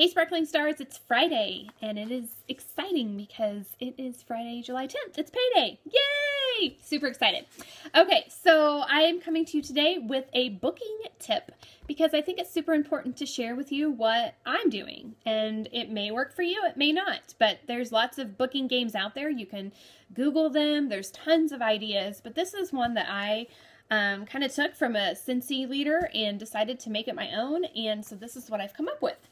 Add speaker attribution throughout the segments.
Speaker 1: Hey, Sparkling Stars, it's Friday, and it is exciting because it is Friday, July 10th. It's payday. Yay! Super excited. Okay, so I am coming to you today with a booking tip because I think it's super important to share with you what I'm doing. And it may work for you, it may not, but there's lots of booking games out there. You can Google them, there's tons of ideas, but this is one that I um, kind of took from a Scentsy leader and decided to make it my own. And so this is what I've come up with.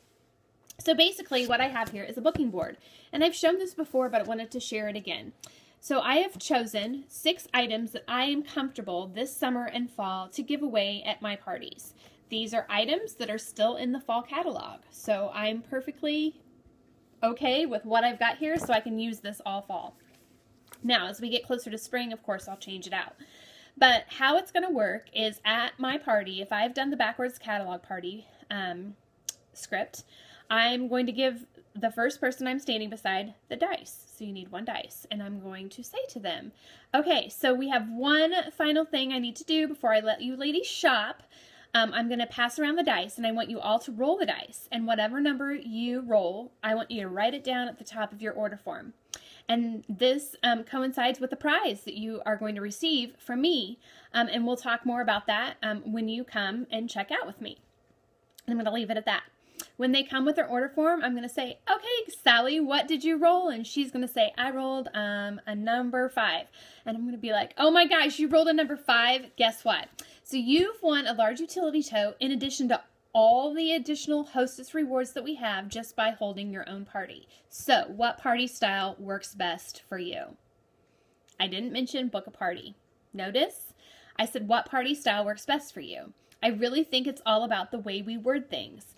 Speaker 1: So basically what I have here is a booking board. And I've shown this before, but I wanted to share it again. So I have chosen six items that I am comfortable this summer and fall to give away at my parties. These are items that are still in the fall catalog. So I'm perfectly okay with what I've got here so I can use this all fall. Now, as we get closer to spring, of course, I'll change it out. But how it's going to work is at my party, if I've done the backwards catalog party um, script, I'm going to give the first person I'm standing beside the dice. So you need one dice. And I'm going to say to them, okay, so we have one final thing I need to do before I let you ladies shop. Um, I'm going to pass around the dice and I want you all to roll the dice. And whatever number you roll, I want you to write it down at the top of your order form. And this um, coincides with the prize that you are going to receive from me. Um, and we'll talk more about that um, when you come and check out with me. I'm going to leave it at that. When they come with their order form, I'm going to say, okay, Sally, what did you roll? And she's going to say, I rolled um, a number five. And I'm going to be like, oh my gosh, you rolled a number five. Guess what? So you've won a large utility tote in addition to all the additional hostess rewards that we have just by holding your own party. So what party style works best for you? I didn't mention book a party. Notice? I said what party style works best for you. I really think it's all about the way we word things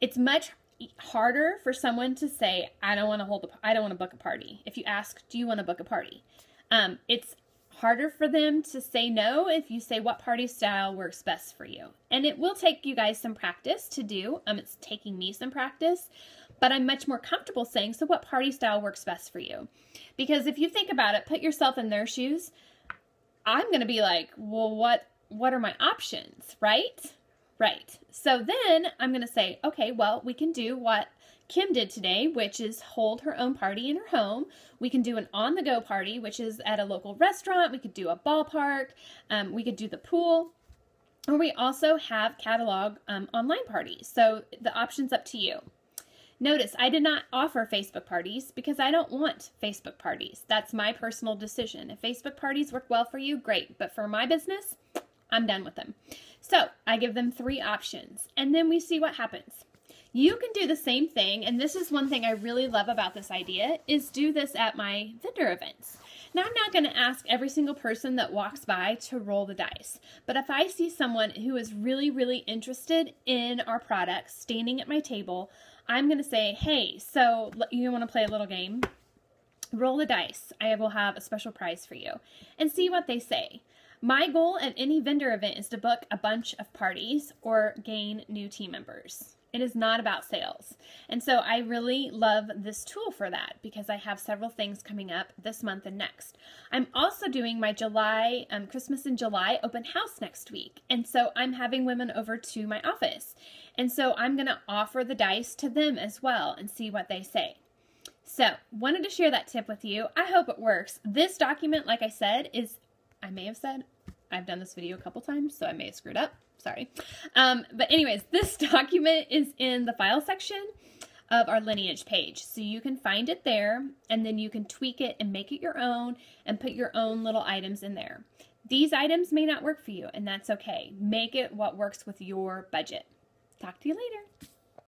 Speaker 1: it's much harder for someone to say, I don't want to hold a, I don't want to book a party. If you ask, do you want to book a party? Um, it's harder for them to say no if you say what party style works best for you. And it will take you guys some practice to do. Um, it's taking me some practice, but I'm much more comfortable saying, so what party style works best for you? Because if you think about it, put yourself in their shoes. I'm going to be like, well, what, what are my options, right? Right. So then I'm going to say, okay, well, we can do what Kim did today, which is hold her own party in her home. We can do an on the go party, which is at a local restaurant. We could do a ballpark. Um, we could do the pool. Or we also have catalog um, online parties. So the option's up to you. Notice I did not offer Facebook parties because I don't want Facebook parties. That's my personal decision. If Facebook parties work well for you, great. But for my business, I'm done with them. So I give them three options and then we see what happens. You can do the same thing, and this is one thing I really love about this idea, is do this at my vendor events. Now, I'm not going to ask every single person that walks by to roll the dice, but if I see someone who is really, really interested in our product standing at my table, I'm going to say, hey, so you want to play a little game? Roll the dice. I will have a special prize for you. And see what they say. My goal at any vendor event is to book a bunch of parties or gain new team members. It is not about sales. And so I really love this tool for that because I have several things coming up this month and next. I'm also doing my July, um, Christmas in July open house next week. And so I'm having women over to my office. And so I'm going to offer the dice to them as well and see what they say. So, wanted to share that tip with you. I hope it works. This document, like I said, is I may have said I've done this video a couple times, so I may have screwed up. Sorry. Um, but anyways, this document is in the file section of our lineage page. So you can find it there, and then you can tweak it and make it your own and put your own little items in there. These items may not work for you, and that's okay. Make it what works with your budget. Talk to you later.